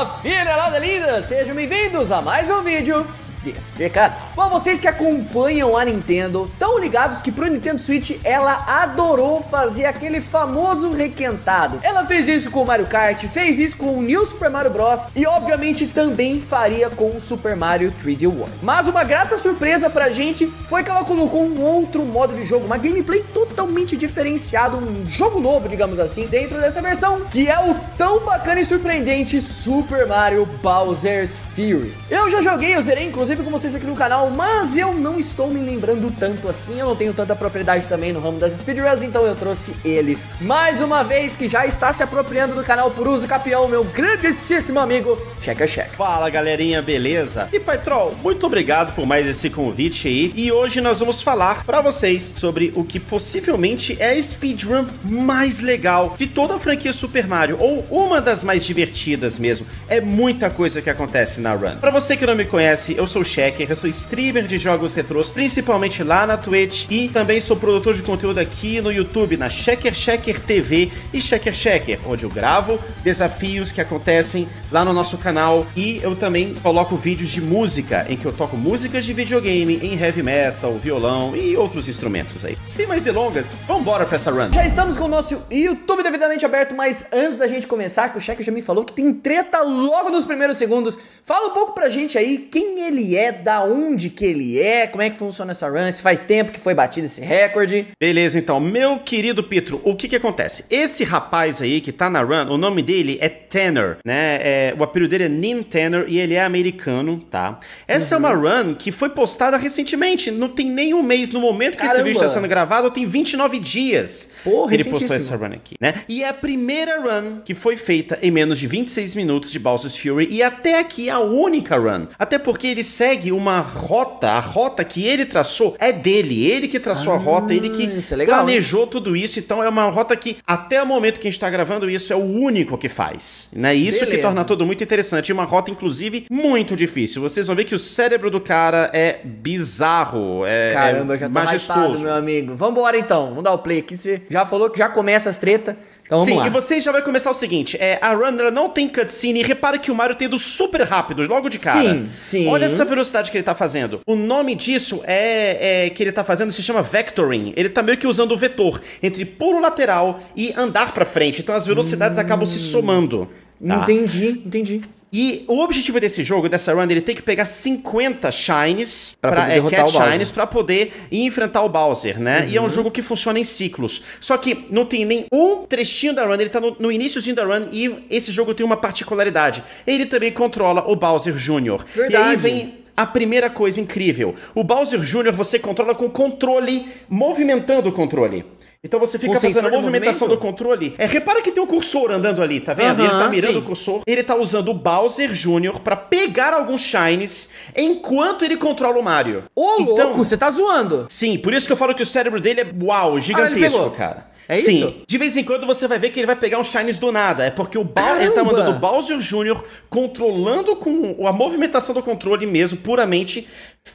Fala filha linda, sejam bem-vindos a mais um vídeo desse canal. Bom, vocês que acompanham a Nintendo estão ligados que pro Nintendo Switch ela adorou fazer aquele famoso requentado. Ela fez isso com o Mario Kart, fez isso com o New Super Mario Bros. e obviamente também faria com o Super Mario 3D World. Mas uma grata surpresa pra gente foi que ela colocou um outro modo de jogo, uma gameplay totalmente diferenciado, um jogo novo, digamos assim, dentro dessa versão, que é o tão bacana e surpreendente Super Mario Bowser's Fury. Eu já joguei, eu zerei inclusive com vocês aqui no canal, mas eu não estou me lembrando tanto assim, eu não tenho tanta propriedade também no ramo das speedruns, então eu trouxe ele mais uma vez, que já está se apropriando do canal por uso capião, meu grandíssimo amigo Checker Check. Fala galerinha, beleza? E Patrol, muito obrigado por mais esse convite aí, e hoje nós vamos falar para vocês sobre o que possivelmente é a speedrun mais legal de toda a franquia Super Mario, ou uma das mais divertidas mesmo. É muita coisa que acontece na Run. Pra você que não me conhece, eu sou o Checker, eu sou streamer de jogos retrôs, principalmente lá na Twitch, e também sou produtor de conteúdo aqui no YouTube, na Checker Checker TV e Checker Checker, onde eu gravo desafios que acontecem lá no nosso canal, e eu também coloco vídeos de música, em que eu toco músicas de videogame em heavy metal, violão e outros instrumentos aí. Sem mais delongas, vambora pra essa run. Já estamos com o nosso YouTube devidamente aberto, mas antes da gente começar, que o Checker já me falou que tem treta logo nos primeiros segundos, Fala um pouco pra gente aí quem ele é, da onde que ele é, como é que funciona essa run, se faz tempo que foi batido esse recorde. Beleza, então, meu querido Petro, o que que acontece? Esse rapaz aí que tá na run, o nome dele é Tanner, né? É, o apelido dele é Nin Tanner e ele é americano, tá? Essa uhum. é uma uhum. run que foi postada recentemente, não tem nem um mês no momento que Caramba. esse vídeo está sendo gravado, tem 29 dias. Porra, ele postou essa run aqui, né? E é a primeira run que foi feita em menos de 26 minutos de Bowser's Fury e até aqui a única run. Até porque ele segue uma rota, a rota que ele traçou é dele, ele que traçou ah, a rota, ele que é legal, planejou hein? tudo isso. Então é uma rota que, até o momento que a gente está gravando isso, é o único que faz. Né? Isso Beleza. que torna tudo muito interessante. E uma rota, inclusive, muito difícil. Vocês vão ver que o cérebro do cara é bizarro. É, Caramba, é já tô majestoso. Hypado, meu amigo. Vambora então, vamos dar o play aqui. Você já falou que já começa as tretas. Então, Sim, lá. e você já vai começar o seguinte: é, a Runner não tem cutscene. E repara que o Mario tem indo super rápido, logo de cara. Sim, sim. Olha essa velocidade que ele tá fazendo. O nome disso é, é que ele tá fazendo se chama vectoring. Ele tá meio que usando o vetor entre pulo lateral e andar para frente. Então as velocidades hum. acabam se somando. Tá? Entendi, entendi. E o objetivo desse jogo, dessa run, ele tem que pegar 50 shines, pra, pra é, cat shines, pra poder enfrentar o Bowser, né? Uhum. E é um uhum. jogo que funciona em ciclos. Só que não tem nem um trechinho da run, ele tá no, no iníciozinho da run e esse jogo tem uma particularidade. Ele também controla o Bowser Jr. Verdade. E aí vem a primeira coisa incrível. O Bowser Jr. você controla com controle, movimentando o controle. Então você fica fazendo a movimentação do controle. É, repara que tem um cursor andando ali, tá vendo? ele tá mirando sim. o cursor. Ele tá usando o Bowser Jr. para pegar alguns shines enquanto ele controla o Mario. Ô, então, louco, você tá zoando. Sim, por isso que eu falo que o cérebro dele é uau, gigantesco, ah, cara. É isso? Sim. De vez em quando você vai ver que ele vai pegar uns shines do nada. É porque o ba ele tá mandando o Bowser Jr. controlando com a movimentação do controle mesmo, puramente,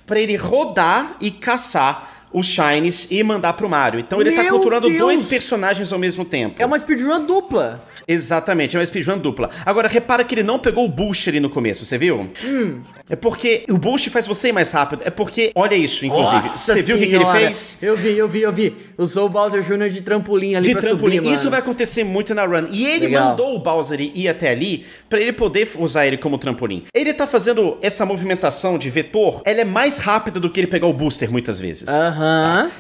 para ele rodar e caçar os Shines e mandar pro Mario. Então ele tá Meu tá controlando Deus. dois personagens ao mesmo tempo. É uma speedrun dupla. Exatamente, é uma speedrun dupla. Agora, repara que ele não pegou o boost ali no começo, você viu? Hum. É porque o boost faz você ir mais rápido. É porque, olha isso, inclusive. Nossa você viu o que, que, ele fez? Eu vi, eu vi, eu vi. Usou o Bowser Jr. de trampolim ali de pra trampolim. subir, Isso vai acontecer muito na run. E ele Legal. mandou o Bowser ir até ali para ele poder usar ele como trampolim. Ele tá fazendo essa movimentação de vetor, ela é mais rápida do que ele pegar o booster muitas vezes. Aham. Uh -huh.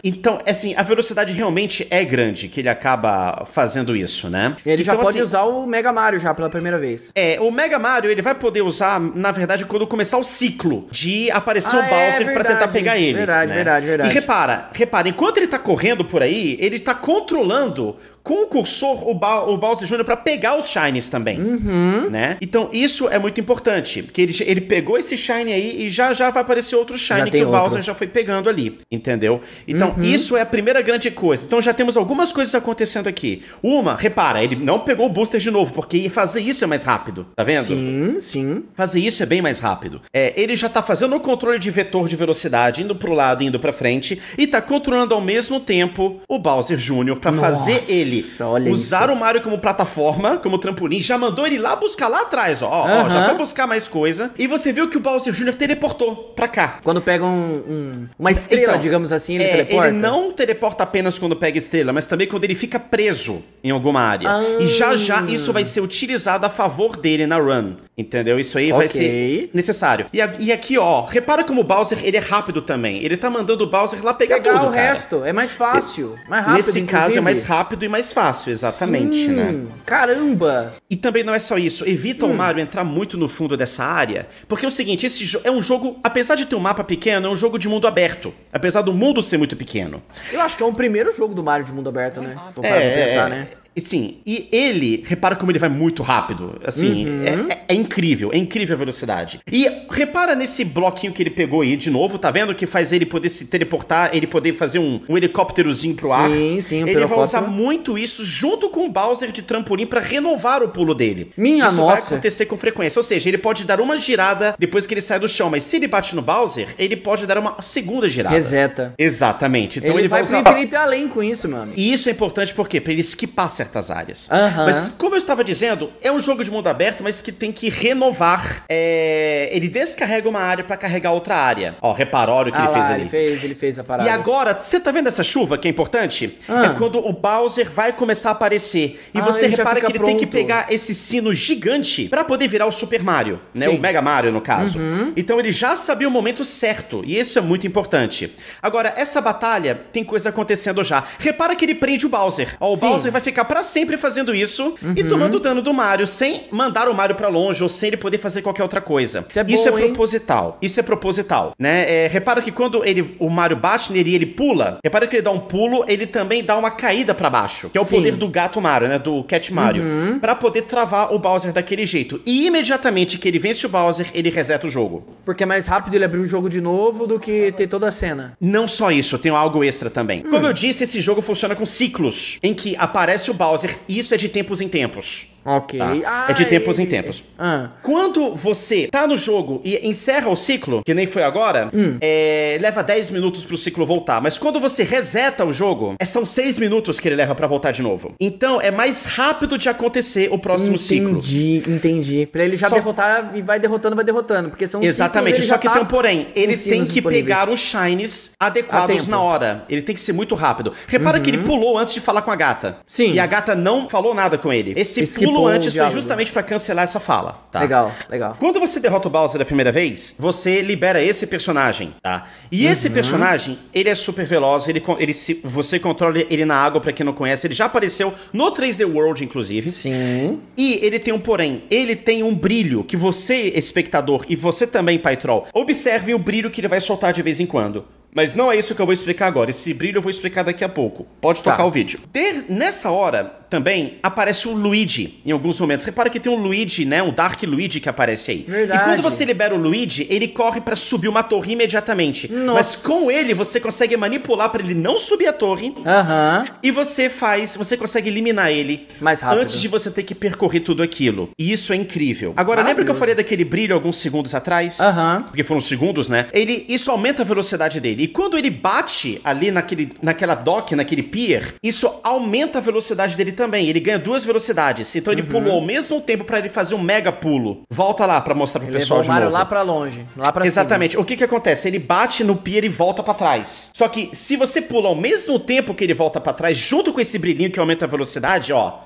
Então, assim, a velocidade realmente é grande que ele acaba fazendo isso, né? Ele então, já pode assim, usar o Mega Mario já pela primeira vez. É, o Mega Mario ele vai poder usar, na verdade, quando começar o ciclo de aparecer ah, o Bowser é, para tentar pegar ele. Verdade, né? verdade, verdade. E repara, repara, enquanto ele tá correndo por aí, ele tá controlando com o cursor o, ba o Bowser Jr. para pegar os shines também, uhum. né? Então isso é muito importante, porque ele, ele pegou esse shine aí e já já vai aparecer outro shine que o outro. Bowser já foi pegando ali, entendeu? Então uhum. isso é a primeira grande coisa. Então já temos algumas coisas acontecendo aqui. Uma, repara, ele não pegou o booster de novo, porque fazer isso é mais rápido, tá vendo? Sim, sim. Fazer isso é bem mais rápido. É, ele já tá fazendo o controle de vetor de velocidade, indo pro lado, indo pra frente, e tá controlando ao mesmo tempo o Bowser Jr. para fazer ele dele. olha Usaram o Mario como plataforma, como trampolim, já mandou ele lá buscar lá atrás, ó. ó, ó, já Aham. foi buscar mais coisa. E você viu que o Bowser Jr. teleportou pra cá. Quando pega um, um- uma estrela, Então, digamos assim, ele é, teleporta? Ele não teleporta apenas quando pega estrela, mas também quando ele fica preso em alguma área. Ah. E já já isso vai ser utilizado a favor dele na run. Entendeu? Isso aí vai Ok. ser necessário. E, a- e aqui, ó, repara como o Bowser ele é rápido também. Ele tá mandando o Bowser lá pegar Pegar tudo, o cara. resto, é mais fácil, mais rápido, Nesse caso é inclusive. mais rápido e mais fácil, exatamente, Sim, né? Caramba! E também não é só isso, evita Hum. o Mario entrar muito no fundo dessa área, porque é o seguinte, esse é um jogo, apesar de ter um mapa pequeno, é um jogo de mundo aberto, apesar do mundo ser muito pequeno. Eu acho que é o primeiro jogo do Mario de mundo aberto, né? Pra pensar, né? E sim, e ele, repara como ele vai muito rápido. Assim, Uhum. é, é- é incrível, é incrível a velocidade. E repara nesse bloquinho que ele pegou aí de novo, tá vendo? Que faz ele poder se teleportar, ele poder fazer um, um helicópterozinho pro ar. Sim, sim, Ele vai usar muito isso junto com o Bowser de trampolim pra renovar o pulo dele. Minha isso vai nossa. acontecer com frequência. Ou seja, ele pode dar uma girada depois que ele sai do chão, mas se ele bate no Bowser, ele pode dar uma segunda girada. Reseta. Exatamente. Então ele, ele, vai vai pro usar. infinito e além com isso, amigo. E isso é importante por quê? Pra ele esquipar certas áreas. Mas como eu estava dizendo, é um jogo de mundo aberto, mas que tem que renovar. é, Ele descarrega uma área pra carregar outra área. Ó, repara, olha o que ah ele fez lá, ali. ele fez, ele fez a parada. E agora, você tá vendo essa chuva que é importante? Ah. É quando o Bowser vai começar a aparecer. E Ah, você repara que ele tem que pronto. pegar esse sino gigante pra poder virar o Super Mario, né? Sim. Uhum. O Mega Mario, no caso. Então ele já sabia o momento certo. E isso é muito importante. Agora, essa batalha tem coisa acontecendo já. Repara que ele prende o Bowser. Ó, o Sim. Uhum. Bowser vai ficar pra sempre fazendo isso e tomando dano do Mario, sem mandar o Mario pra longe ou sem ele poder fazer qualquer outra coisa. Isso é bom, hein? proposital. Isso é proposital, né? É, repara que quando ele, o Mario bate nele e ele pula, repara que ele dá um pulo, ele também dá uma caída pra baixo, que é o Sim. poder do gato Mario, né? Do Cat Mario, Uhum. Pra poder travar o Bowser daquele jeito. E imediatamente que ele vence o Bowser, ele reseta o jogo. Porque é mais rápido ele abrir o jogo de novo do que ter toda a cena. Não só isso, tem algo extra também. Hum. Como eu disse, esse jogo funciona com ciclos, em que aparece o Bowser, e isso é de tempos em tempos. Ok. Tá? Ah, É de tempos em tempos. Ah. Quando você tá no jogo e encerra o ciclo, que nem foi agora, é, leva 10 minutos pro ciclo voltar. Mas quando você reseta o jogo, é, são 6 minutos que ele leva pra voltar de novo. Então é mais rápido de acontecer o próximo ciclo. Entendi, entendi. Pra ele já Só- derrotar e vai derrotando, vai derrotando. Porque são Exatamente, ciclos, só que tá tem um porém. Ele tem que pegar os shines adequados na hora. Ele tem que ser muito rápido. Repara que ele pulou antes de falar com a gata. Uhum. Sim. E a gata não falou nada com ele. Esse Esquipou pulo antes foi justamente pra cancelar essa fala, tá? Legal, legal. Quando você derrota o Bowser da primeira vez, você libera esse personagem, tá? E esse Uhum. personagem, ele é super veloz, ele, ele se, você controla ele na água, pra quem não conhece, ele já apareceu no 3D World, inclusive. Sim. E ele tem um porém, ele tem um brilho que você, espectador, e você também, Pai Troll, observe o brilho que ele vai soltar de vez em quando. Mas não é isso que eu vou explicar agora. Esse brilho eu vou explicar daqui a pouco. Pode Tá. tocar o vídeo. De- nessa hora, também, aparece o Luigi em alguns momentos. Repara que tem um Luigi, né? Um Dark Luigi que aparece aí. Verdade. E quando você libera o Luigi, ele corre pra subir uma torre imediatamente. Nossa. Mas com ele, você consegue manipular pra ele não subir a torre. Aham. E você faz, você consegue eliminar ele Mais rápido. antes de você ter que percorrer tudo aquilo. E isso é incrível. Agora, lembra que eu falei daquele brilho alguns segundos atrás? Aham. Porque foram segundos, né? Ele, isso aumenta a velocidade dele. E quando ele bate ali naquele, naquela dock, naquele pier, isso aumenta a velocidade dele também. Ele ganha duas velocidades. Então ele Uhum. pulou ao mesmo tempo pra ele fazer um mega pulo. Volta lá pra mostrar pro Ele pessoal de novo. lá pra longe. Lá pra Exatamente. O que que acontece? Ele bate no pier e volta pra trás. Só que se você pula ao mesmo tempo que ele volta pra trás, junto com esse brilhinho que aumenta a velocidade, ó,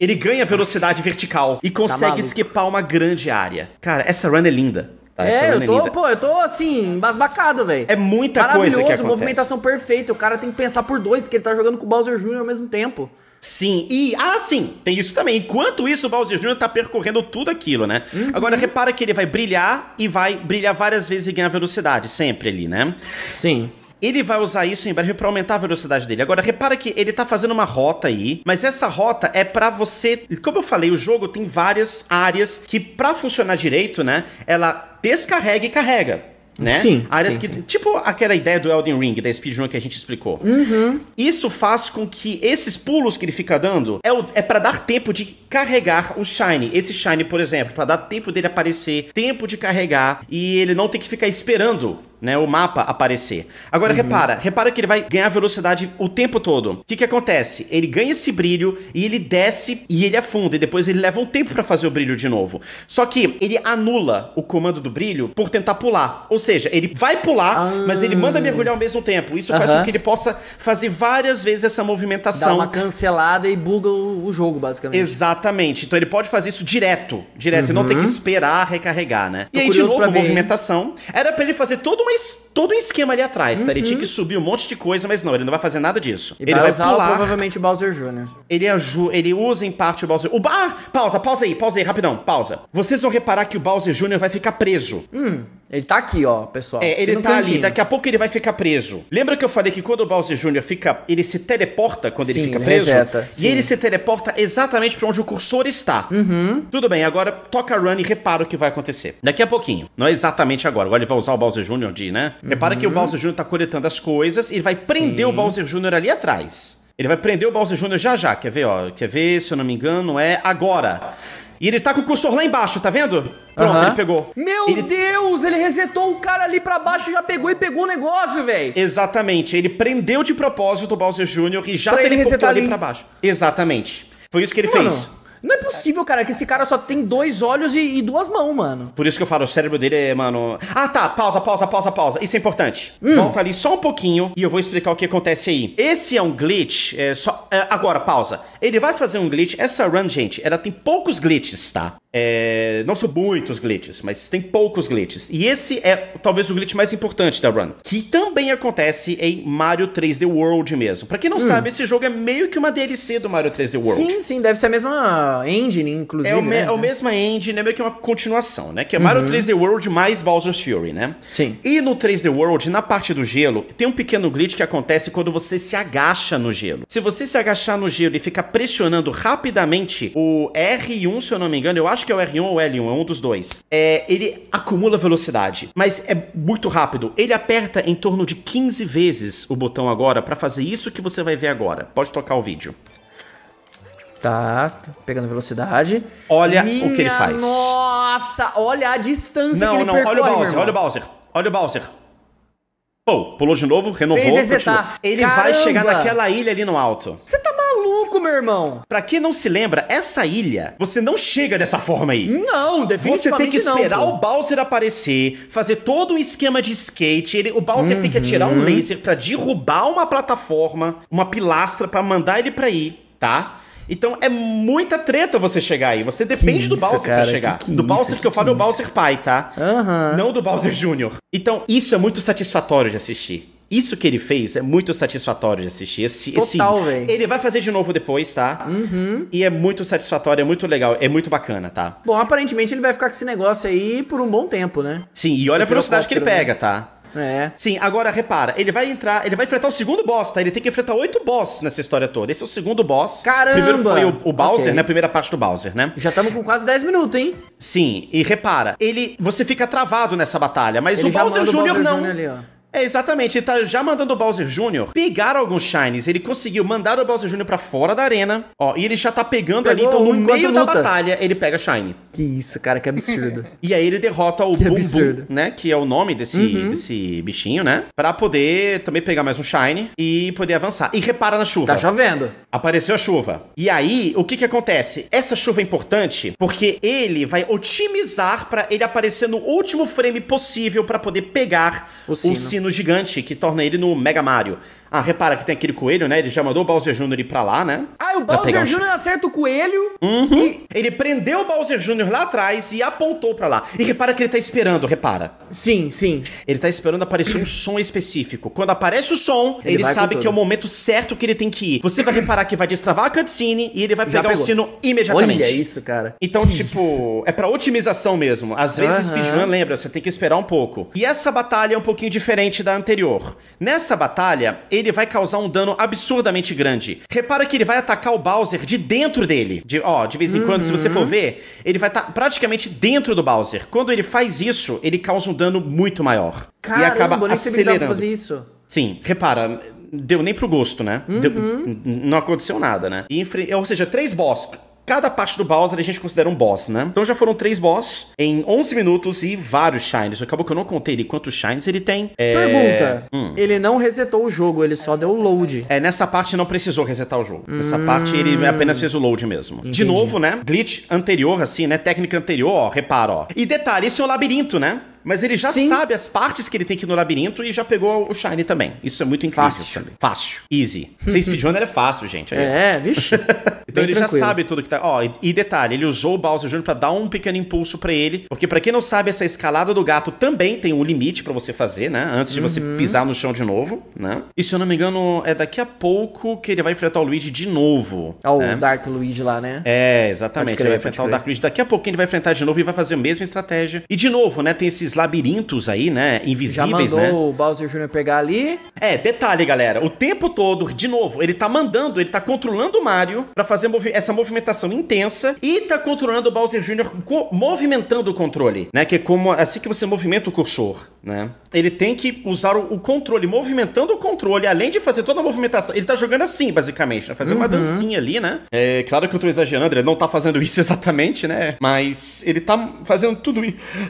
ele ganha velocidade vertical e consegue Tá esquipar uma grande área. Cara, essa run é linda. Tá? É, eu tô, linda. pô, eu tô assim, embasbacado, velho. É muita coisa que Maravilhoso, acontece. movimentação perfeita. O cara tem que pensar por dois, porque ele tá jogando com o Bowser Jr. ao mesmo tempo. Sim, e ah, sim, tem isso também. Enquanto isso, o Bowser Jr. tá percorrendo tudo aquilo, né? Uhum. Agora repara que ele vai brilhar e vai brilhar várias vezes e ganhar velocidade, sempre ali, né? Sim. Ele vai usar isso em breve pra aumentar a velocidade dele. Agora, repara que ele tá fazendo uma rota aí, mas essa rota é pra você. Como eu falei, o jogo tem várias áreas que, pra funcionar direito, né, ela descarrega e carrega. Né? Sim, Áreas sim, que. sim. Tipo aquela ideia do Elden Ring, da speedrun que a gente explicou. Uhum. Isso faz com que esses pulos que ele fica dando é, o- é para dar tempo de carregar o Shine. Esse Shine, por exemplo, pra dar tempo dele aparecer, tempo de carregar e ele não ter que ficar esperando né? O mapa aparecer. Agora, repara, repara que ele vai ganhar velocidade o tempo todo. O que que acontece? Ele ganha esse brilho e ele desce e ele afunda. E depois ele leva um tempo pra fazer o brilho de novo. Só que ele anula o comando do brilho por tentar pular. Ou seja, ele vai pular, mas ele manda mergulhar ao mesmo tempo. Isso faz Aham. com que ele possa fazer várias vezes essa Dá movimentação. uma cancelada e buga o, o jogo, basicamente. Exatamente. Então ele pode fazer isso direto, direto, e não ter que esperar recarregar, né? Tô e aí, de novo, movimentação. Era pra ele fazer todo um, always todo um esquema ali atrás, tá? Ele tinha que subir um monte de coisa, mas não, ele não vai fazer nada disso. E ele vai, vai usar pular, provavelmente o Bowser Jr. ele, ele usa em parte o Bowser. O ba ah, pausa, pausa aí, pausa aí, rapidão, pausa. Vocês vão reparar que o Bowser Jr. vai ficar preso. Ele tá aqui, ó, pessoal. É, ele tá ali, daqui a pouco ele vai ficar preso. Lembra que eu falei que quando o Bowser Jr. fica. Ele se teleporta quando ele Sim, fica ele preso? reseta, e sim. ele se teleporta exatamente pra onde o cursor está. Uhum. Tudo bem, agora toca run e repara o que vai acontecer. Daqui a pouquinho. Não é exatamente agora. Agora ele vai usar o Bowser Jr. de, né? Repara que o Bowser Jr. tá coletando as coisas e ele vai prender Uhum. Sim. o Bowser Jr. ali atrás. Ele vai prender o Bowser Jr. já já. Quer ver, ó? Quer ver, se eu não me engano, é agora. E ele tá com o cursor lá embaixo, tá vendo? Pronto, Aham. ele pegou. Meu ele Deus, ele resetou o cara ali pra baixo e já pegou e pegou o negócio, velho. Exatamente, ele prendeu de propósito o Bowser Jr. e já Pra teleportou ali. pra baixo. Exatamente. Foi isso que ele Mano, fez. Não é possível, cara, que esse cara só tem dois olhos e, e duas mãos, mano. Por isso que eu falo, o cérebro dele é, mano. Ah, tá, pausa, pausa, pausa, pausa. Isso é importante. Volta ali só um pouquinho e eu vou explicar o que acontece aí. Esse é um glitch. É só... é, agora, pausa. Ele vai fazer um glitch. Essa run, gente, ela tem poucos glitches, tá? É, não são muitos glitches, mas tem poucos glitches. E esse é talvez o glitch mais importante da run, que também acontece em Mario 3D World mesmo. Pra quem não sabe, esse jogo é meio que uma DLC do Mario 3D World. Sim, sim, deve ser a mesma engine, inclusive. É o, né? é o mesma engine, é meio que uma continuação, né? Que é Mario 3D World mais Bowser's Fury, né? Sim. E no 3D World, na parte do gelo, tem um pequeno glitch que acontece quando você se agacha no gelo. Se você se agachar no gelo e ficar pressionando rapidamente o R1, se eu não me engano, eu acho que é o R1 ou o L1, é um dos dois. É, ele acumula velocidade, mas é muito rápido. Ele aperta em torno de 15 vezes o botão agora pra fazer isso que você vai ver agora. Pode tocar o vídeo. Tá, pegando velocidade. Olha o que ele Minha faz. Nossa, olha a distância que Não, ele não, percorre, olha o Bowser, olha o Bowser, olha o Bowser. Pô, pulou de novo, renovou. Ele vai Caramba! chegar naquela ilha ali no alto. Você tá maluco, meu irmão? Pra quem não se lembra, essa ilha, você não chega dessa forma aí. Não, definitivamente Você tem que não, esperar pô. o Bowser aparecer, fazer todo um esquema de skate. Ele, o Bowser tem que atirar Uhum. um laser pra derrubar uma plataforma, uma pilastra pra mandar ele pra ir, tá? Então é muita treta você chegar aí. Você depende do isso, Bowser cara, pra chegar. que que do isso, Bowser que eu que falo é o isso? Bowser pai, tá? Aham. Não do Bowser Jr. Então isso é muito satisfatório de assistir. Isso que ele fez é muito satisfatório de assistir. Esse, Total, esse-. Ele vai fazer de novo depois, tá? E é muito satisfatório, é muito legal, é muito bacana, tá? Bom, aparentemente ele vai ficar com esse negócio aí por um bom tempo, né? Sim, e olha a velocidade que ele pirocóptero, pega, tá? É. Sim, agora repara, ele vai entrar, ele vai enfrentar o segundo boss, tá? Ele tem que enfrentar oito boss nessa história toda. Esse é o segundo boss. Caramba! Primeiro foi o, o Bowser, Ok. né? A primeira parte do Bowser, né? Já estamos com quase 10 minutos, hein? Sim, e repara, ele. Você fica travado nessa batalha, mas Ele o Bowser Jr. Não. Ali, ó. É, exatamente, ele tá já mandando o Bowser Jr. pegar alguns shines. Ele conseguiu mandar o Bowser Jr. pra fora da arena. Ó, e ele já tá pegando ali, Pegou então no meio da luta. batalha ele pega shine. Que isso, cara, que absurdo. E aí ele derrota o Que absurdo. Né? Que é o nome desse, Uhum. desse bichinho, né? Pra poder também pegar mais um shine e poder avançar. E repara na chuva. tá chovendo. Apareceu a chuva. E aí, o que que acontece? Essa chuva é importante porque ele vai otimizar pra ele aparecer no último frame possível pra poder pegar O o sino. sino. gigante que torna ele no Mega Mario. Ah, repara que tem aquele coelho, né? Ele já mandou o Bowser Jr. ir pra lá, né? Ah, o Bowser um Jr. acerta o coelho. Uhum. Ele prendeu o Bowser Jr. lá atrás e apontou pra lá. E repara que ele tá esperando, repara. Sim, sim. Ele tá esperando aparecer um som específico. Quando aparece o som, Ele ele, sabe que é o momento certo que ele tem que ir. Você vai reparar que vai destravar a cutscene e ele vai pegar o sino imediatamente. Olha isso, cara. Então, tipo, é pra otimização mesmo. Às vezes, Aham. speedrun, lembra, você tem que esperar um pouco. E essa batalha é um pouquinho diferente da anterior. Nessa batalha, ele vai causar um dano absurdamente grande. Repara que ele vai atacar o Bowser de dentro dele. De, ó, de vez em quando, se você Uhum. for ver, ele vai estar praticamente dentro do Bowser. Quando ele faz isso, ele causa um dano muito maior. Caramba, e acaba acelerando. fazer isso. Sim, repara, deu nem pro gosto, né? Deu- Uhum. n- não aconteceu nada, né? E ou seja, três boss. Cada parte do Bowser a gente considera um boss, né? Então já foram três boss em 11 minutos e vários shines. Acabou que eu não contei ele quantos shines ele tem. É... Pergunta. Hum. Ele não resetou o jogo, ele só deu o load. É, nessa parte não precisou resetar o jogo. Nessa hum. parte ele apenas fez o load mesmo. Entendi. De novo, né? Glitch anterior, assim, né? Técnica anterior, ó, repara, ó. E detalhe, esse é um labirinto, né? Mas ele já Sim. sabe as partes que ele tem que ir no labirinto e já pegou o Shine também. Isso é muito incrível Fácil. também. Fácil. Easy. Ser speedrunner é fácil, gente. Aí. É, vixe. então ele tranquilo. já sabe tudo que tá. Ó, e, e, detalhe, ele usou o Bowser Jr. pra dar um pequeno impulso para ele. Porque para quem não sabe, essa escalada do gato também tem um limite para você fazer, né? Antes de uhum. você pisar no chão de novo, né? E se eu não me engano, é daqui a pouco que ele vai enfrentar o Luigi de novo. É o né? Dark Luigi lá, né? É, exatamente. Crer, ele vai enfrentar o Dark Luigi. Daqui a pouco ele vai enfrentar de novo e vai fazer a mesma estratégia. E de novo, né? Tem esses labirintos aí, né? Invisíveis, Já mandou né? o Bowser Jr. pegar ali. É, detalhe, galera. O tempo todo, de novo, ele tá mandando, ele tá controlando o Mario para fazer movi essa movimentação intensa e tá controlando o Bowser Jr. movimentando o controle, né? Que é como assim que você movimenta o cursor, né? Ele tem que usar o, o controle, movimentando o controle, além de fazer toda a movimentação. Ele tá jogando assim, basicamente, né? Fazendo uhum. uma dancinha ali, né? É claro que eu tô exagerando, ele não tá fazendo isso exatamente, né? Mas ele tá fazendo tudo,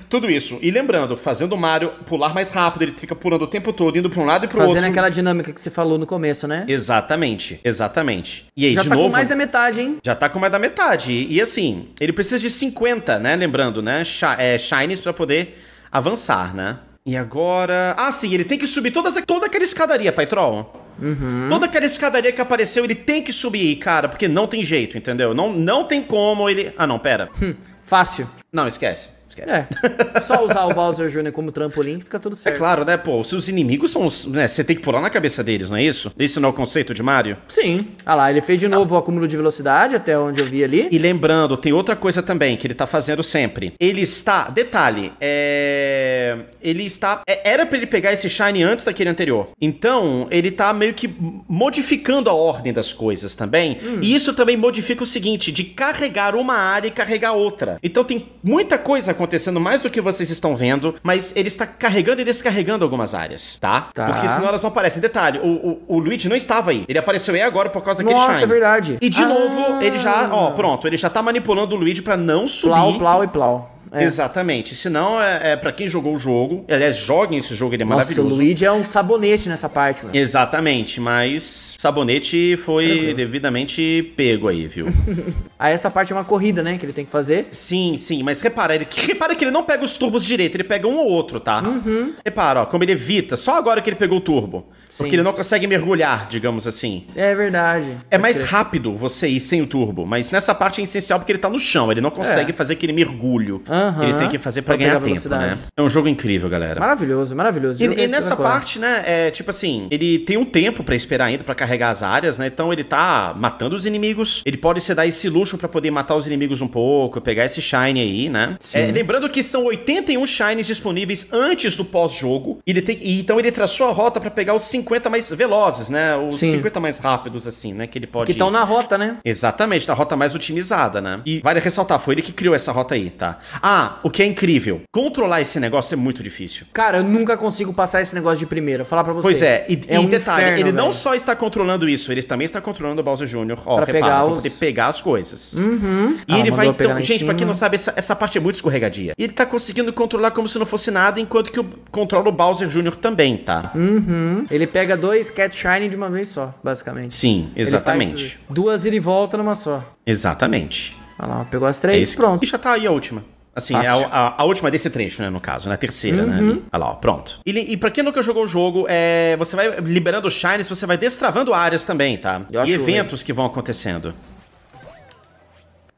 tudo isso. E lembrando, fazendo o Mario pular mais rápido, ele fica pulando o tempo todo, indo pra um lado e pro fazendo outro. Fazendo aquela dinâmica que você falou no começo, né? Exatamente, exatamente. E aí, Já de tá novo. com mais da metade, hein? Já tá com mais da metade. E, e assim, ele precisa de 50, né? Lembrando, né? Sh é, Shines pra poder avançar, né? E agora. Ah, sim, ele tem que subir todas, toda aquela escadaria, Pai Troll. Uhum. Toda aquela escadaria que apareceu, ele tem que subir, cara, porque não tem jeito, entendeu? Não, não tem como ele. Ah, não, pera. Hum, fácil. Não, esquece. Esquece. É. Só usar o Bowser Jr. como trampolim fica tudo certo. É claro, né, pô? Se os inimigos são. Né, você tem que pular na cabeça deles, não é isso? Esse não é o conceito de Mario? Sim. Ah lá, ele fez de novo ah. o acúmulo de velocidade, até onde eu vi ali. E lembrando, tem outra coisa também que ele tá fazendo sempre. Ele está. Detalhe, é. Ele está. É, era pra ele pegar esse Shine antes daquele anterior. Então, ele tá meio que modificando a ordem das coisas também. Hum. E isso também modifica o seguinte: de carregar uma área e carregar outra. Então tem muita coisa acontecendo mais do que vocês estão vendo, mas ele está carregando e descarregando algumas áreas, tá? tá. Porque senão elas não aparecem. Detalhe, o, o, o Luigi não estava aí. Ele apareceu aí agora por causa daquele Nossa, Shine. é verdade. E de ah. novo, ele já, ó, pronto, ele já tá manipulando o Luigi para não subir. Plau, plau e plau. É. Exatamente. Senão, é, é para quem jogou o jogo. Aliás, joguem esse jogo, ele é Nossa, maravilhoso. o Luigi é um sabonete nessa parte, mano. Exatamente, mas sabonete foi devidamente pego aí, viu? aí essa parte é uma corrida, né? Que ele tem que fazer. Sim, sim, mas repara, ele, repara que ele não pega os turbos direito, ele pega um ou outro, tá? Uhum. Repara, ó, como ele evita, só agora que ele pegou o turbo. Sim. Porque ele não consegue mergulhar, digamos assim. É verdade. É mais rápido você ir sem o turbo, mas nessa parte é essencial porque ele tá no chão, ele não consegue é. fazer aquele mergulho. Uhum. Ele tem que fazer para ganhar tempo, né? É um jogo incrível, galera. Maravilhoso, maravilhoso. E, e nessa parte, né, é tipo assim, ele tem um tempo para esperar ainda para carregar as áreas, né? Então ele tá matando os inimigos. Ele pode se dar esse luxo para poder matar os inimigos um pouco, pegar esse shine aí, né? É, lembrando que são 81 shines disponíveis antes do pós-jogo. Ele tem então ele traçou a rota para pegar os 50 mais velozes, né? Os Sim. 50 mais rápidos, assim, né? Que ele pode. Que estão na rota, né? Exatamente, na rota mais otimizada, né? E vale ressaltar, foi ele que criou essa rota aí, tá? Ah, o que é incrível, controlar esse negócio é muito difícil. Cara, eu nunca consigo passar esse negócio de primeira, vou falar pra você. Pois é, e, é e um detalhe, inferno, ele velho. não só está controlando isso, ele também está controlando o Bowser Jr. Ó, pra, repara, pegar pra poder pegar as coisas. Uhum. E ah, ele vai então. Gente, cima. pra quem não sabe, essa, essa parte é muito escorregadia. Ele tá conseguindo controlar como se não fosse nada, enquanto que o controla o Bowser Jr. também, tá? Uhum. Ele pega dois Cat Shine de uma vez só, basicamente. Sim, exatamente. duas ida e volta numa só. Exatamente. Olha lá, pegou as três, é pronto. E já tá aí a última. Assim, é a, a, a, última desse trecho, né, no caso, né? A terceira, né, uhum. né? Ali. Olha lá, ó, pronto. E, e pra quem nunca jogou o jogo, é, você vai liberando shines, você vai destravando áreas também, tá? Eu e eventos que vão acontecendo.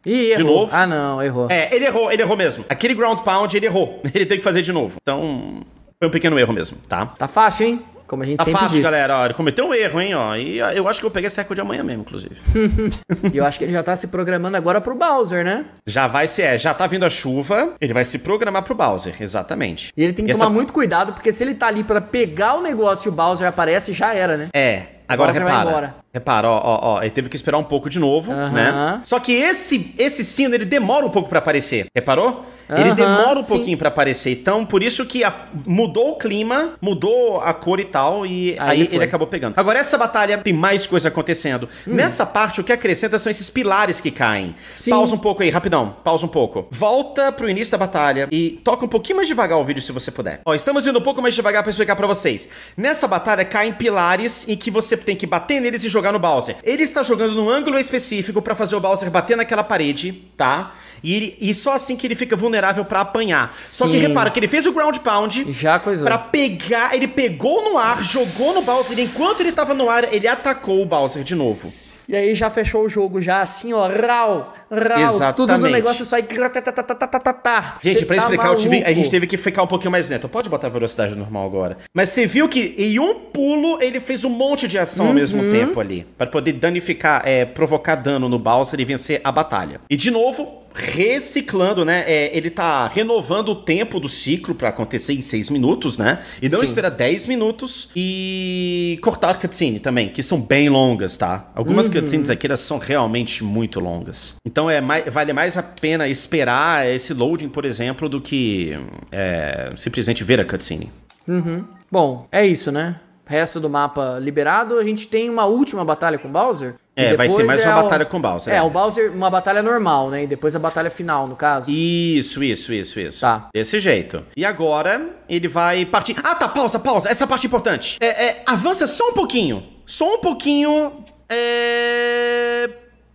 Ih, errou. De novo. Ah, não, errou. É, ele errou, ele errou mesmo. Aquele ground pound, ele errou. Ele tem que fazer de novo. Então, foi um pequeno erro mesmo, tá? Tá fácil, hein? Como a gente tá sempre fácil, diz. galera. Ó, ele cometeu um erro, hein? Ó, e eu acho que eu peguei esse recorde amanhã mesmo, inclusive. e eu acho que ele já tá se programando agora pro Bowser, né? Já vai ser, é, já tá vindo a chuva, ele vai se programar pro Bowser, exatamente. E ele tem que e tomar essa... muito cuidado, porque se ele tá ali para pegar o negócio e o Bowser aparece, já era, né? É, agora Bowser repara. Repara, ó, ó, ó, ele teve que esperar um pouco de novo, Aham. né? Só que esse esse sino, ele demora um pouco pra aparecer, reparou? Ele Aham, demora um pouquinho pra aparecer, então por isso que a- mudou o clima, mudou a cor e tal, e Aí aí, ele ele acabou pegando. Agora, essa batalha tem mais coisa acontecendo. Hum. Nessa parte, o que acrescenta são esses pilares que caem. Sim. Pausa um pouco aí, rapidão, pausa um pouco. Volta pro início da batalha e toca um pouquinho mais devagar o vídeo se você puder. Ó, estamos indo um pouco mais devagar pra explicar pra vocês. Nessa batalha caem pilares em que você tem que bater neles e jogar no Bowser. Ele está jogando num ângulo específico pra fazer o Bowser bater naquela parede, tá? E, ele- e só assim que ele fica vulnerável pra apanhar. Só que Sim. repara que ele fez o ground pound Já coisou. Pra pegar, ele pegou no ar, jogou no Bowser, e enquanto ele tava no ar, ele atacou o Bowser de novo. E aí já fechou o jogo, já assim, ó, rau, rau, tudo no Exatamente. negócio só aí. tá, Gente, pra explicar, eu tive- a gente teve que ficar um pouquinho mais lento. Pode botar a velocidade normal agora. Mas você viu que em um pulo ele fez um monte de ação ao mesmo tempo ali. Pra poder danificar, é, provocar dano no Bowser e vencer a batalha. E de novo, reciclando, né? é, ele tá renovando o tempo do ciclo pra acontecer em 6 minutos, né? E não Sim. espera 10 minutos. E cortar cutscene também, que são bem longas, tá? Algumas cutscenes aqui elas são realmente muito longas. Então é mais, vale mais a pena esperar esse loading, por exemplo, do que é, simplesmente ver a cutscene. Uhum. Bom, é isso, né? Resto do mapa liberado. A gente tem uma última batalha com o Bowser. É, vai ter mais é uma o- batalha com o Bowser, É, é. o Bowser, uma batalha normal, né? E depois a batalha final, no caso. Isso, isso, isso, isso. Tá. Desse jeito. E agora ele vai partir. Ah, tá, pausa, pausa. Essa parte é importante. É, é, avança só um pouquinho. Só um pouquinho. É.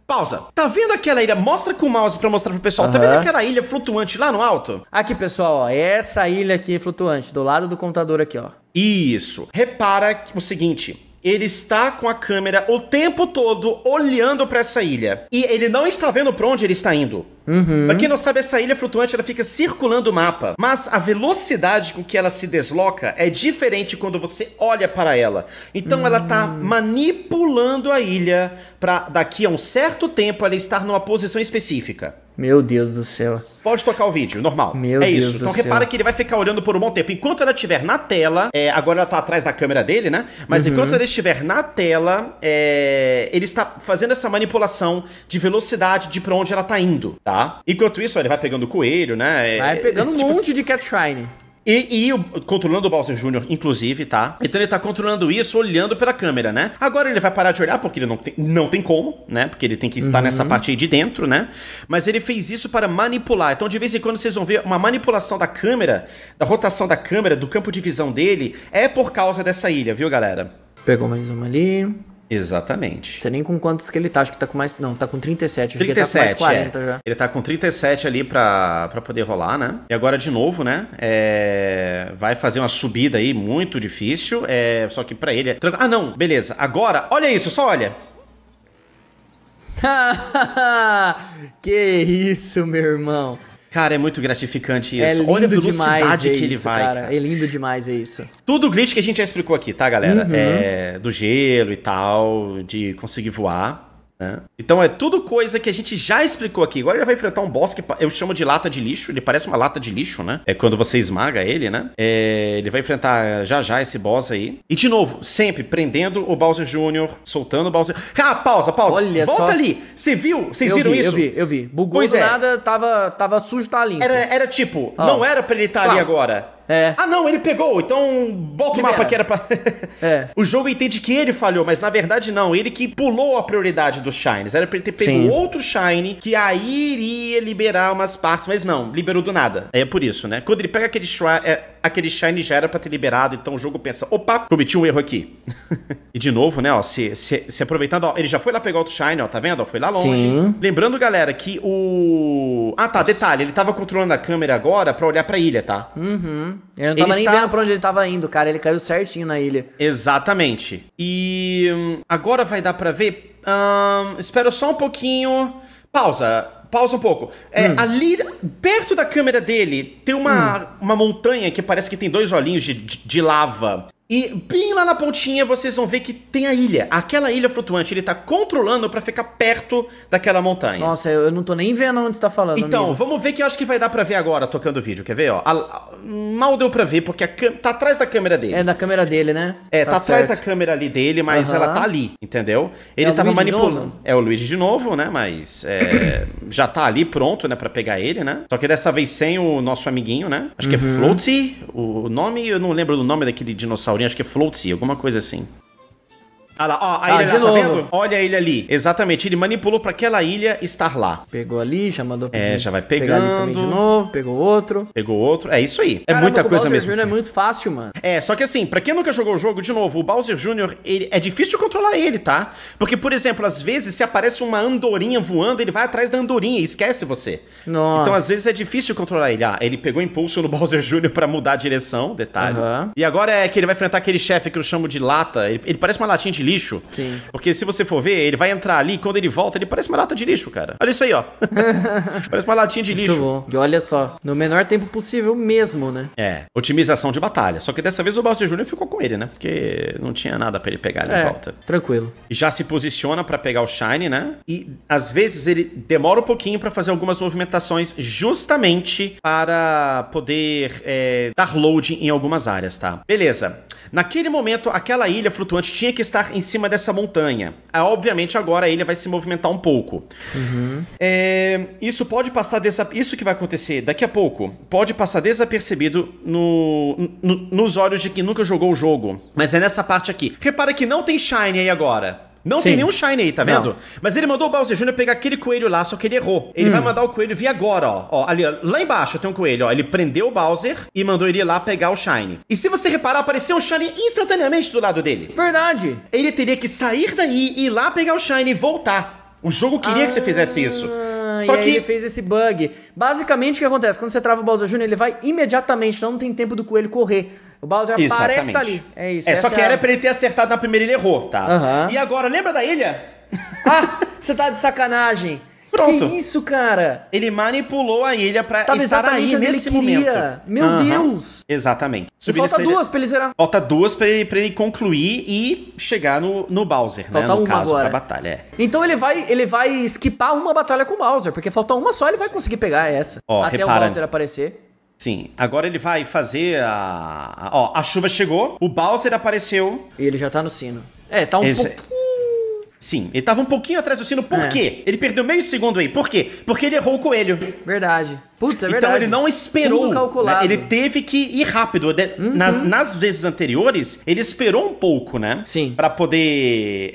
Pausa. Tá vendo aquela ilha? Mostra com o mouse pra mostrar pro pessoal. Tá Aham. vendo aquela ilha flutuante lá no alto? Aqui, pessoal, ó. Essa ilha aqui flutuante, do lado do computador aqui, ó. Isso. Repara o seguinte. Ele está com a câmera o tempo todo olhando pra essa ilha. E ele não está vendo pra onde ele está indo. Pra quem não sabe, essa ilha flutuante ela fica circulando o mapa. Mas a velocidade com que ela se desloca é diferente quando você olha para ela. Então ela tá manipulando a ilha pra daqui a um certo tempo ela estar numa posição específica. Meu Deus do céu. Pode tocar o vídeo, normal. Meu é Deus isso. Então céu. repara que ele vai ficar olhando por um bom tempo. Enquanto ela estiver na tela, é, agora ela tá atrás da câmera dele, né? Mas Uhum. enquanto ela estiver na tela, é, ele está fazendo essa manipulação de velocidade de pra onde ela tá indo, tá? Enquanto isso, ó, ele vai pegando o coelho, né? Vai É, pegando um tipo, monte de Cat Shrine. e, e o- controlando o Bowser Jr., inclusive, tá? Então ele tá controlando isso olhando pela câmera, né? Agora ele vai parar de olhar, porque ele não tem, não tem como, né? Porque ele tem que estar nessa parte aí de dentro, né? Mas ele fez isso para manipular. Então, de vez em quando, vocês vão ver uma manipulação da câmera, da rotação da câmera, do campo de visão dele, é por causa dessa ilha, viu, galera? Pegou mais uma ali. Não Exatamente. sei nem com quantos que ele tá. Acho que tá com mais. Não, tá com 37. Acho que ele tá com 37, mais 40 é. já. Ele tá com 37 ali pra, pra poder rolar, né? E agora, de novo, né? É, vai fazer uma subida aí muito difícil. É, só que pra ele é... Ah, não. Beleza. Agora, olha isso. Só olha. que isso, meu irmão. Cara, é muito gratificante isso. É lindo olha a demais velocidade ver que ele isso, vai, cara. cara. É lindo demais ver isso. Tudo glitch que a gente já explicou aqui, tá, galera? Uhum. É, do gelo e tal, de conseguir voar. Né? Então é tudo coisa que a gente já explicou aqui. Agora ele vai enfrentar um boss que eu chamo de lata de lixo. Ele parece uma lata de lixo, né? É quando você esmaga ele, né? É, ele vai enfrentar já já esse boss aí. E de novo, sempre prendendo o Bowser Jr., soltando o Bowser. Ah, pausa, pausa. Olha Volta só. ali. Você viu? Vocês viram vi, isso? Eu vi, eu vi. Bugou Pois do é. nada, tava, tava sujo, tá limpo. Era, era tipo, Ó. não era pra ele estar ali Claro. agora. É. Ah, não, ele pegou, então bota o mapa que era pra. É. O jogo entende que ele falhou, mas na verdade não. Ele que pulou a prioridade dos Shines. Era pra ele ter pego Sim. outro Shine que aí iria liberar umas partes, mas não, liberou do nada. É por isso, né? Quando ele pega aquele, shri- é, aquele Shine já era pra ter liberado, então o jogo pensa: opa, cometi um erro aqui. e de novo, né, ó, se, se, se aproveitando, ó, ele já foi lá pegar outro Shine, ó, tá vendo? Ó, foi lá longe. Sim. Lembrando, galera, que o. Ah, tá, detalhe, ele tava controlando a câmera agora pra olhar pra ilha, tá? Uhum. Ele não tava Ele nem está- vendo pra onde ele tava indo, cara. Ele caiu certinho na ilha. Exatamente. E hum, agora vai dar pra ver. Ahn, espera só um pouquinho. Pausa. Pausa um pouco. É, Ali, perto da câmera dele, tem uma, uma montanha que parece que tem dois olhinhos de, de, de lava. E bem lá na pontinha vocês vão ver que tem a ilha. Aquela ilha flutuante, ele tá controlando pra ficar perto daquela montanha. Nossa, eu não tô nem vendo onde você tá falando. Então, amigo. vamos ver que eu acho que vai dar pra ver agora, tocando o vídeo. Quer ver, ó? A- a- mal deu pra ver, porque a cam- tá atrás da câmera dele. É na câmera dele, né? É, tá, atrás da câmera ali dele, mas Aham. ela tá ali, entendeu? Ele É tava manipulando. É o Luigi de novo, né? Mas é, já tá ali pronto, né, pra pegar ele, né? Só que dessa vez sem o nosso amiguinho, né? Acho que é Uhum. Floatsy. O nome, eu não lembro do nome daquele acho que é Floatsy, alguma coisa assim. Ah lá, ó, a Ah, ilha lá, tá novo. vendo? Olha ele ali. Exatamente, ele manipulou pra aquela ilha estar lá. Pegou ali, já mandou É, já vai também de pegando. novo, pegou outro. Pegou outro. É isso aí. É Caramba, muita com o coisa Bowser mesmo. Jr. é muito fácil, mano. É, só que assim, pra quem nunca jogou o jogo, de novo, o Bowser Jr., ele, é difícil controlar ele, tá? Porque, por exemplo, às vezes se aparece uma andorinha voando, ele vai atrás da andorinha e esquece você. Nossa. Então, às vezes é difícil controlar ele. Ah, ele pegou impulso no Bowser Jr. pra mudar a direção, detalhe. Aham. E agora é que ele vai enfrentar aquele chefe que eu chamo de lata. Ele, ele parece uma latinha de lixo. Sim. Porque se você for ver, ele vai entrar ali, quando ele volta, ele parece uma lata de lixo, cara. Olha isso aí, ó. parece uma latinha de Muito lixo. bom. E olha só, no menor tempo possível mesmo, né? É, otimização de batalha. Só que dessa vez o Bowser Jr. ficou com ele, né? Porque não tinha nada pra ele pegar ali É, em volta. tranquilo. E já se posiciona pra pegar o Shine, né? E às vezes ele demora um pouquinho pra fazer algumas movimentações justamente para poder é, dar load em algumas áreas, tá? Beleza. Naquele momento, aquela ilha flutuante tinha que estar em cima dessa montanha. Ah, obviamente, agora ilha vai se movimentar um pouco. É, isso pode passar desa... Isso que vai acontecer daqui a pouco pode passar desapercebido no... no- nos olhos de quem nunca jogou o jogo. Mas é nessa parte aqui. Repara que não tem Shine aí agora. Não tem Sim. nenhum Shine aí, tá vendo? Não. Mas ele mandou o Bowser Jr. pegar aquele coelho lá, só que ele errou. Ele vai mandar o coelho vir agora, ó. ó ali, ó, lá embaixo tem um coelho, ó. Ele prendeu o Bowser e mandou ele ir lá pegar o Shine. E se você reparar, apareceu um Shine instantaneamente do lado dele. Verdade. Ele teria que sair daí, ir lá pegar o Shine e voltar. O jogo queria que você fizesse isso. Ah, Só que ele fez esse bug. Basicamente, o que acontece? Quando você trava o Bowser Jr., ele vai imediatamente, não tem tempo do coelho correr. O Bowser aparece Exatamente. tá ali. É isso. É, só que a- era pra ele ter acertado na primeira e ele errou, tá? Aham. E agora, lembra da ilha? Ah, você tá de sacanagem. Pronto. Que isso, cara? Ele manipulou a ilha pra Tava estar aí nesse momento. Meu Aham. Deus. Exatamente. Subir falta ilha- duas pra ele zerar. Falta duas pra ele, pra ele concluir e chegar no, no Bowser, Falta né? No uma caso, agora. pra batalha. É. Então ele vai, ele vai skipar uma batalha com o Bowser, porque falta uma só, ele vai conseguir pegar essa. Ó, até repara. o Bowser aparecer. Sim, agora ele vai fazer a... a- Ó, a chuva chegou, o Bowser apareceu. E ele já tá no sino. É, tá um Esse- pouquinho. Sim, ele tava um pouquinho atrás do sino. Por É. quê? Ele perdeu meio segundo aí. Por quê? Porque ele errou o coelho. Verdade. Puta, é Então verdade. ele não esperou. Uhum. né? Ele teve que ir rápido. De- na- nas vezes anteriores, ele esperou um pouco, né? Sim. Pra poder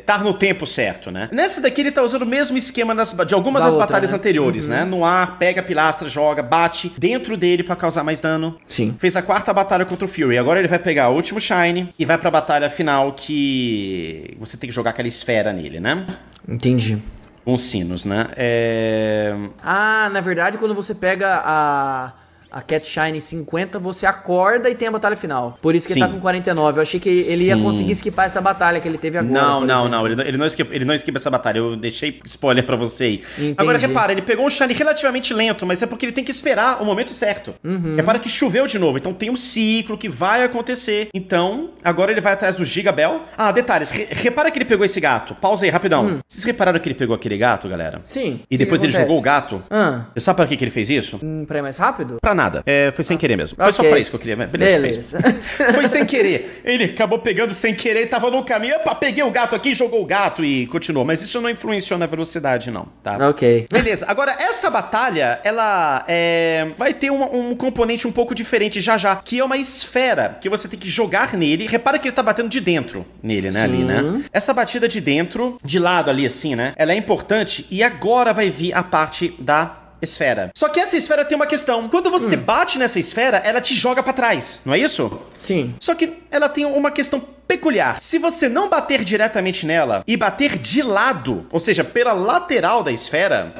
estar no tempo certo, né? Nessa daqui ele tá usando o mesmo esquema nas- de algumas Da das outra, batalhas né? anteriores, né? No ar, pega a pilastra, joga, bate dentro dele pra causar mais dano. Sim. Fez a quarta batalha contra o Fury. Agora ele vai pegar o último Shine e vai pra batalha final que você tem que jogar aquela esfera nele, né? Entendi. Com os sinos, né? É... Ah, na verdade, quando você pega a, a Cat Shine 50, você acorda e tem a batalha final. Por isso que ele Sim. tá com 49. Eu achei que ele ia Sim. conseguir esquipar essa batalha que ele teve agora. Não, não, não. Ele, não- ele não esquipa, ele não esquipa essa batalha. Eu deixei spoiler pra você aí. Entendi. Agora, repara, ele pegou um Shine relativamente lento, mas é porque ele tem que esperar o momento certo. Uhum. Repara que choveu de novo, então tem um ciclo que vai acontecer. Então, agora ele vai atrás do Gigabel. Ah, detalhes. re- repara que ele pegou esse gato. Pausa aí, rapidão. Vocês repararam que ele pegou aquele gato, galera? Hum. Sim. E depois ele jogou o gato? Ah, Você sabe pra que, que ele fez isso? hum, pra ir mais rápido? Pra nada. É, foi sem querer mesmo. Foi só pra isso que eu queria. Beleza, Beleza. foi sem querer. Ele acabou pegando sem querer, tava no caminho. Opa, peguei o gato aqui, jogou o gato e continuou. Mas isso não influenciou na velocidade, não, tá? ok. Beleza, agora essa batalha, ela é, vai ter um, um componente um pouco diferente já já, que é uma esfera que você tem que jogar nele. Repara que ele tá batendo de dentro nele, né, ali, Sim. né? Essa batida de dentro, de lado ali assim, né? Ela é importante e agora vai vir a parte da esfera. Só que essa esfera tem uma questão. Quando você bate nessa esfera, ela te joga pra trás, não é isso? Sim. Só que ela tem uma questão peculiar. Se você não bater diretamente nela e bater de lado, ou seja, pela lateral da esfera,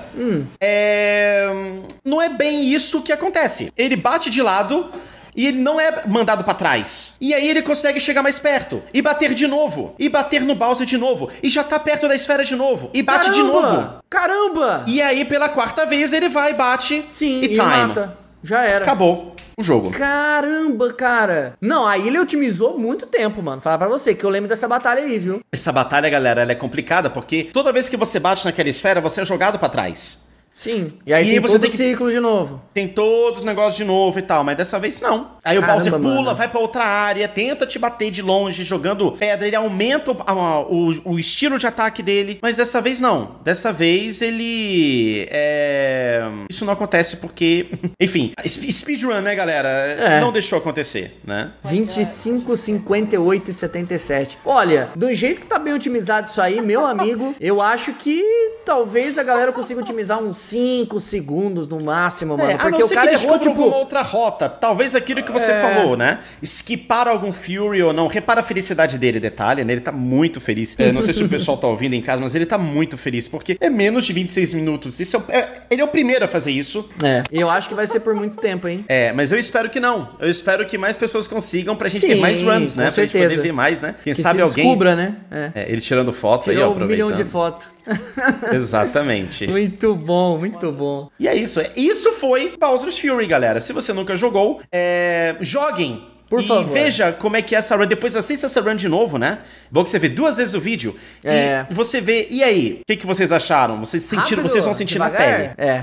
é... não é bem isso que acontece. Ele bate de lado. E ele não é mandado pra trás. E aí ele consegue chegar mais perto. E bater de novo. E bater no Bowser de novo. E já tá perto da esfera de novo. E bate de novo. Caramba! E aí, pela quarta vez, ele vai, bate Sim, e time. mata. Já era. Acabou o jogo. Caramba, cara. Não, aí ele otimizou muito tempo, mano. Falar pra você que eu lembro dessa batalha aí, viu? Essa batalha, galera, ela é complicada porque toda vez que você bate naquela esfera, você é jogado pra trás. Sim. E aí E tem você todo tem o que- ciclo de novo. Tem todos os negócios de novo e tal, mas dessa vez não. Aí o Caramba, Bowser pula, mano. vai pra outra área, tenta te bater de longe, jogando pedra, ele aumenta o, o- o estilo de ataque dele, mas dessa vez não. Dessa vez ele. É... Isso não acontece porque. Enfim, sp- speedrun, né, galera? É. Não deixou acontecer, né? 25, 58 e 77. Olha, do jeito que tá bem otimizado isso aí, meu amigo, eu acho que talvez a galera consiga otimizar uns 5 segundos no máximo, mano. É, a porque não o ser cara que errou, descubra tipo. alguma outra rota. Talvez aquilo que você É. falou, né? Skipar algum Fury ou não. Repara a felicidade dele, detalhe, né? Ele tá muito feliz. É, não sei se o pessoal tá ouvindo em casa, mas ele tá muito feliz, porque é menos de 26 minutos. Isso é é- ele é o primeiro a fazer isso. É, eu acho que vai ser por muito tempo, hein? É, mas eu espero que não. Eu espero que mais pessoas consigam pra gente Sim, ter mais runs, né? Pra gente certeza. poder ver mais, né? Quem Que sabe alguém. descubra, né? É. É, ele tirando foto aí, ó, Tirou um aproveitando. milhão de fotos. Exatamente. muito bom, muito bom. E é isso. é- Isso foi Bowser's Fury, galera. Se você nunca jogou, é, joguem. Por e favor. veja como é que é essa run. Depois assista essa run de novo, né? Bom que você vê duas vezes o vídeo. É. E você vê. E aí? O que, que vocês acharam? Vocês sentiram, Rápido, vocês vão sentir na devagar? pele. É.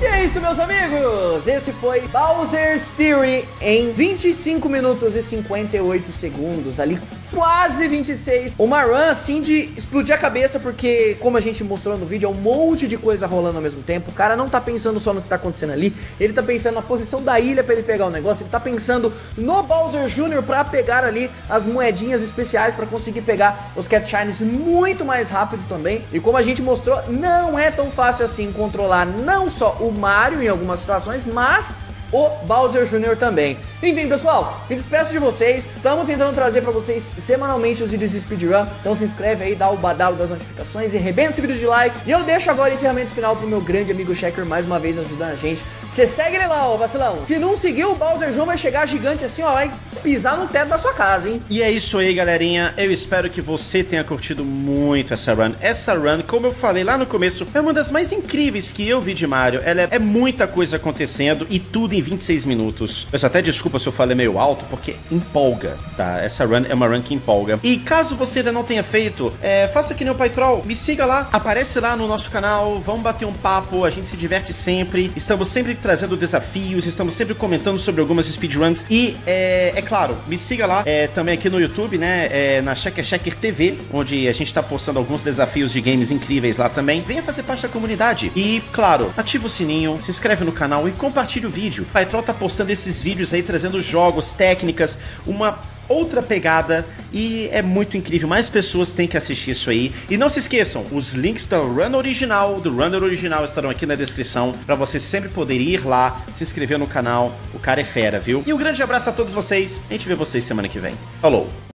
E é isso, meus amigos! Esse foi Bowser's Fury em 25 minutos e 58 segundos. Ali, quase 26. Uma run assim de explodir a cabeça, porque, como a gente mostrou no vídeo, é um monte de coisa rolando ao mesmo tempo. O cara não tá pensando só no que tá acontecendo ali, ele tá pensando na posição da ilha pra ele pegar o negócio, ele tá pensando no Bowser Jr. pra pegar ali as moedinhas especiais pra conseguir pegar os Cat Shines muito mais rápido também. E como a gente mostrou, não é tão fácil assim controlar não só o Mario em algumas situações, mas o Bowser Jr. também. Enfim, pessoal, me despeço de vocês. Estamos tentando trazer pra vocês semanalmente os vídeos de speedrun. Então se inscreve aí, dá o badalo das notificações e arrebenta esse vídeo de like. E eu deixo agora o encerramento final pro meu grande amigo Checker mais uma vez ajudando a gente. Você segue ele lá, ô vacilão. Se não seguir, o Bowser Jr. vai chegar gigante assim, ó, vai pisar no teto da sua casa, hein? E é isso aí, galerinha. Eu espero que você tenha curtido muito essa run. Essa run, como eu falei lá no começo, é uma das mais incríveis que eu vi de Mario. Ela é, é muita coisa acontecendo e tudo em 26 minutos. Peço até desculpa se eu falei meio alto, porque empolga, tá? Essa run é uma run que empolga. E caso você ainda não tenha feito, é, faça que nem o Pai Troll. Me siga lá, aparece lá no nosso canal, vamos bater um papo, a gente se diverte sempre. Estamos sempre trazendo desafios, estamos sempre comentando sobre algumas speedruns. E, é, é claro, me siga lá é, também aqui no YouTube, né? É, na Checker Checker TV, onde a gente tá postando alguns desafios de games incríveis lá também. Venha fazer parte da comunidade. E, claro, ativa o sininho, se inscreve no canal e compartilha o vídeo. Paitrol tá postando esses vídeos aí, trazendo jogos, técnicas, uma outra pegada e é muito incrível. Mais pessoas têm que assistir isso aí. E não se esqueçam, os links da Run original, do Runner original estarão aqui na descrição para você sempre poder ir lá, se inscrever no canal. O cara é fera, viu? E um grande abraço a todos vocês. A gente vê vocês semana que vem. Falou.